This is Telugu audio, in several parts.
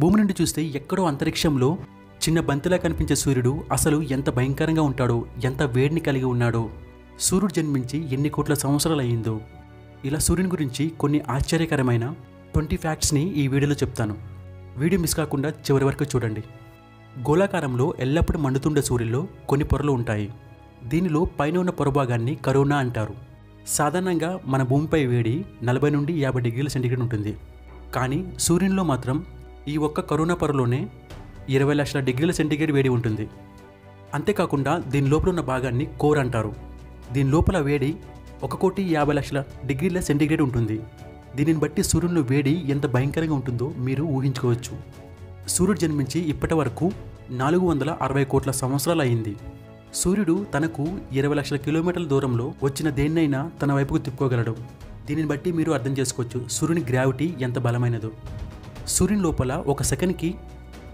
భూమి నుండి చూస్తే ఎక్కడో అంతరిక్షంలో చిన్న బంతిలా కనిపించే సూర్యుడు అసలు ఎంత భయంకరంగా ఉంటాడో ఎంత వేడిని కలిగి ఉన్నాడో. సూర్యుడు జన్మించి ఎన్ని కోట్ల సంవత్సరాలు అయ్యిందో ఇలా సూర్యుని గురించి కొన్ని ఆశ్చర్యకరమైన ట్వంటీ ఫ్యాక్ట్స్ని ఈ వీడియోలో చెప్తాను. వీడియో మిస్ కాకుండా చివరి వరకు చూడండి. గోళాకారంలో ఎల్లప్పుడూ మండుతుండే సూర్యుల్లో కొన్ని పొరలు ఉంటాయి. దీనిలో పైన ఉన్న పొరభాగాన్ని కరోనా అంటారు. సాధారణంగా మన భూమిపై వేడి నలభై నుండి యాభై డిగ్రీల సెంటీగ్రేడ్ ఉంటుంది. కానీ సూర్యునిలో మాత్రం ఈ ఒక్క కరోనా పొరలోనే ఇరవై లక్షల డిగ్రీల సెంటిగ్రేడ్ వేడి ఉంటుంది. అంతేకాకుండా దీని లోపల ఉన్న భాగాన్ని కోర్ అంటారు. దీని లోపల వేడి ఒక కోటి యాభై లక్షల డిగ్రీల సెంటిగ్రేడ్ ఉంటుంది. దీనిని బట్టి సూర్యుని వేడి ఎంత భయంకరంగా ఉంటుందో మీరు ఊహించుకోవచ్చు. సూర్యుడు జన్మించి ఇప్పటి వరకు నాలుగు వందల అరవై కోట్ల సంవత్సరాలు అయింది. సూర్యుడు తనకు ఇరవై లక్షల కిలోమీటర్ల దూరంలో వచ్చిన దేన్నైనా తన వైపుకు తిప్పుకోగలడు. దీనిని బట్టి మీరు అర్థం చేసుకోవచ్చు సూర్యుని గ్రావిటీ ఎంత బలమైనదో. సూర్యుని లోపల ఒక సెకండ్కి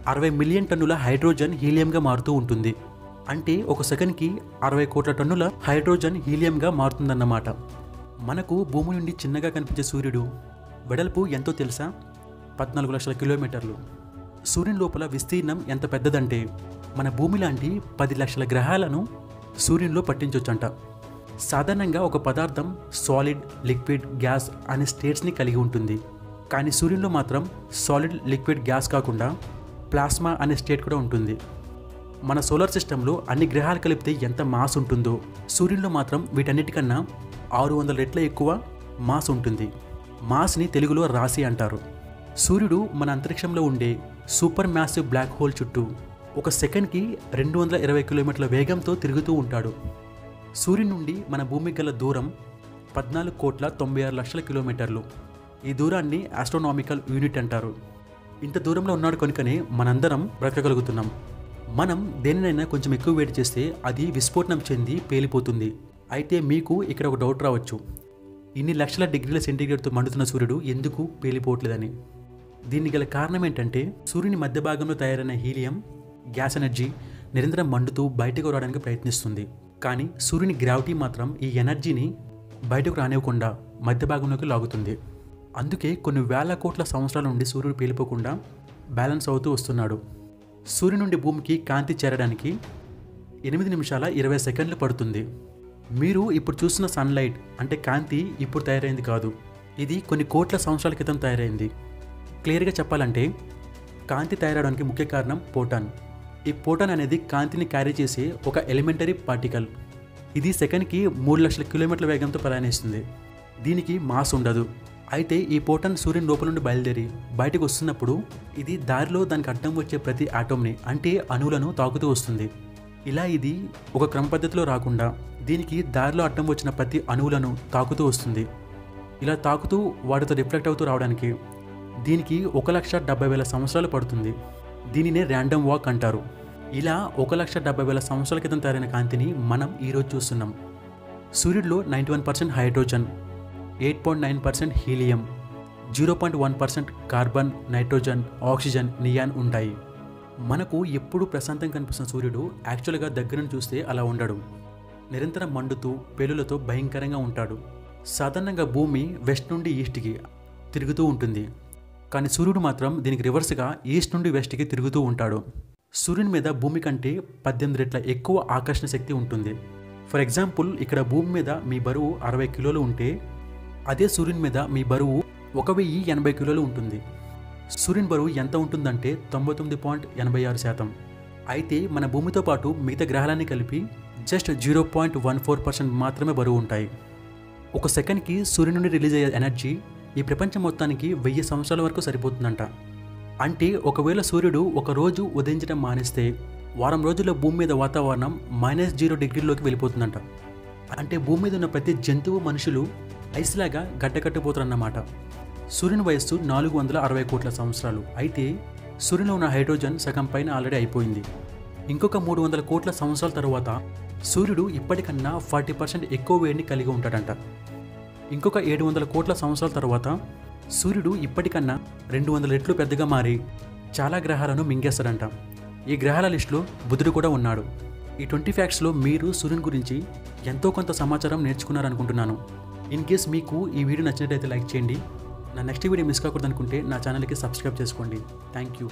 అరవై మిలియన్ టన్నుల హైడ్రోజన్ హీలియంగా మారుతూ ఉంటుంది. అంటే ఒక సెకండ్కి అరవై కోట్ల టన్నుల హైడ్రోజన్ హీలియంగా మారుతుందన్నమాట. మనకు భూమి నుండి చిన్నగా కనిపించే సూర్యుడు వెడల్పు ఎంతో తెలుసా? పద్నాలుగు లక్షల కిలోమీటర్లు. సూర్యుని లోపల విస్తీర్ణం ఎంత పెద్దదంటే మన భూమి లాంటి పది లక్షల గ్రహాలను సూర్యునిలో పట్టించవచ్చంట సాధారణంగా ఒక పదార్థం సాలిడ్ లిక్విడ్ గ్యాస్ అనే స్టేట్స్ని కలిగి ఉంటుంది. కానీ సూర్యుల్లో మాత్రం సాలిడ్ లిక్విడ్ గ్యాస్ కాకుండా ప్లాస్మా అనే స్టేట్ కూడా ఉంటుంది. మన సోలార్ సిస్టంలో అన్ని గ్రహాలు కలిపితే ఎంత మాస్ ఉంటుందో సూర్యునిలో మాత్రం వీటన్నిటికన్నా ఆరు వందల రెట్ల ఎక్కువ మాస్ ఉంటుంది. మాస్ని తెలుగులో రాశి అంటారు. సూర్యుడు మన అంతరిక్షంలో ఉండే సూపర్ మ్యాసివ్ బ్లాక్ హోల్ చుట్టూ ఒక సెకండ్కి రెండు వందల ఇరవై కిలోమీటర్ల వేగంతో తిరుగుతూ ఉంటాడు. సూర్యుని నుండి మన భూమికి గల దూరం పద్నాలుగు కోట్ల తొంభై ఆరు లక్షల కిలోమీటర్లు. ఈ దూరాన్ని ఆస్ట్రోనామికల్ యూనిట్ అంటారు. ఇంత దూరంలో ఉన్నాడు కనుకనే మనందరం బ్రతకగలుగుతున్నాం. మనం దేనినైనా కొంచెం ఎక్కువ వేడి చేస్తే అది విస్ఫోటనం చెంది పేలిపోతుంది. అయితే మీకు ఇక్కడ ఒక డౌట్ రావచ్చు. ఇన్ని లక్షల డిగ్రీల సెంటీగ్రేడ్తో మండుతున్న సూర్యుడు ఎందుకు పేలిపోవట్లేదని? దీనికి గల కారణం ఏంటంటే సూర్యుని మధ్య భాగంలో తయారైన హీలియం గ్యాస్ ఎనర్జీ నిరంతరం మండుతూ బయటకు రావడానికి ప్రయత్నిస్తుంది. కానీ సూర్యుని గ్రావిటీ మాత్రం ఈ ఎనర్జీని బయటకు రానివ్వకుండా మధ్య భాగంలోకి లాగుతుంది. అందుకే కొన్ని వేల కోట్ల సంవత్సరాల నుండి సూర్యుడు పేలిపోకుండా బ్యాలెన్స్ అవుతూ వస్తున్నాడు. సూర్యుని నుండి భూమికి కాంతి చేరడానికి ఎనిమిది నిమిషాల ఇరవై సెకండ్లు పడుతుంది. మీరు ఇప్పుడు చూస్తున్న సన్లైట్ అంటే కాంతి ఇప్పుడు తయారైంది కాదు. ఇది కొన్ని కోట్ల సంవత్సరాల క్రితం తయారైంది. క్లియర్గా చెప్పాలంటే కాంతి తయారవడానికి ముఖ్య కారణం పోటాన్ ఈ పోటాన్ అనేది కాంతిని క్యారీ చేసే ఒక ఎలిమెంటరీ పార్టికల్. ఇది సెకండ్కి మూడు లక్షల కిలోమీటర్ల వేగంతో ప్రయాణిస్తుంది. దీనికి మాస్ ఉండదు. అయితే ఈ పోటాన్ సూర్యుని లోపల నుండి బయలుదేరి బయటకు వస్తున్నప్పుడు ఇది దారిలో దానికి అడ్డం వచ్చే ప్రతి ఆటోమ్ని అంటే అణువులను తాకుతూ వస్తుంది. ఇలా ఇది ఒక క్రమ పద్ధతిలో రాకుండా దీనికి దారిలో అడ్డం వచ్చిన ప్రతి అణువులను తాకుతూ వస్తుంది. ఇలా తాకుతూ వాటితో రిఫ్లెక్ట్ అవుతూ రావడానికి దీనికి ఒక లక్ష డెబ్బై వేల సంవత్సరాలు పడుతుంది. దీనినే ర్యాండమ్ వాక్ అంటారు. ఇలా ఒక లక్ష డెబ్బై వేల సంవత్సరాల క్రితం తయారైన కాంతిని మనం ఈరోజు చూస్తున్నాం. సూర్యుడిలో ninety one percent hydrogen eight point nine percent helium zero point one percent carbon nitrogen oxygen neon ఉంటాయి. మనకు ఎప్పుడూ ప్రశాంతం కనిపిస్తున్న సూర్యుడు యాక్చువల్గా దగ్గరను చూస్తే అలా ఉండడు. నిరంతరం మండుతూ పేలులతో భయంకరంగా ఉంటాడు. సాధారణంగా భూమి వెస్ట్ నుండి ఈస్ట్కి తిరుగుతూ ఉంటుంది. కానీ సూర్యుడు మాత్రం దీనికి రివర్స్గా ఈస్ట్ నుండి వెస్ట్కి తిరుగుతూ ఉంటాడు. సూర్యుని మీద భూమి కంటే పద్దెనిమిది రెట్ల ఎక్కువ ఆకర్షణ శక్తి ఉంటుంది. ఫర్ ఎగ్జాంపుల్ ఇక్కడ భూమి మీద మీ బరువు అరవై కిలోలు ఉంటే అదే సూర్యుని మీద మీ బరువు ఒక వెయ్యి ఎనభై కిలోలు ఉంటుంది. సూర్యుని బరువు ఎంత ఉంటుందంటే తొంభై తొమ్మిది పాయింట్ ఎనభై ఆరు శాతం. అయితే మన భూమితో పాటు మిగతా గ్రహాలన్నీ కలిపి just zero point one four percent మాత్రమే బరువు ఉంటాయి. ఒక సెకండ్కి సూర్యుని నుండి రిలీజ్ అయ్యే ఎనర్జీ ఈ ప్రపంచం మొత్తానికి వెయ్యి సంవత్సరాల వరకు సరిపోతుందంట. అంటే ఒకవేళ సూర్యుడు ఒక రోజు ఉదయించడం మానేస్తే వారం రోజుల్లో భూమి మీద వాతావరణం మైనస్ జీరో డిగ్రీలోకి వెళ్ళిపోతుందంట. అంటే భూమి మీద ఉన్న ప్రతి జంతువు మనుషులు ఐస్లాగా గడ్డకట్టిపోతారన్నమాట సూర్యుని వయస్సు నాలుగు వందల అరవై కోట్ల సంవత్సరాలు. అయితే సూర్యులో ఉన్న హైడ్రోజన్ సగం పైన ఆల్రెడీ అయిపోయింది. ఇంకొక మూడు వందల కోట్ల సంవత్సరాల తర్వాత సూర్యుడు ఇప్పటికన్నా ఫార్టీ పర్సెంట్ ఎక్కువ వేడిని కలిగి ఉంటాడంట. ఇంకొక ఏడు వందల కోట్ల సంవత్సరాల తర్వాత సూర్యుడు ఇప్పటికన్నా రెండు వందల రెట్లు పెద్దగా మారి చాలా గ్రహాలను మింగేస్తాడంట. ఈ గ్రహాల లిస్టులో బుధుడు కూడా ఉన్నాడు. ఈ ట్వంటీ ఫ్యాక్ట్స్లో మీరు సూర్యుని గురించి ఎంతో కొంత సమాచారం నేర్చుకున్నారనుకుంటున్నాను. ఇన్ కేస్ మీకు ఈ వీడియో నచ్చినట్లయితే లైక్ చేయండి. నా నెక్స్ట్ వీడియో మిస్ కాకూడదు అనుకుంటే నా ఛానల్కి సబ్స్క్రైబ్ చేసుకోండి. Thank you.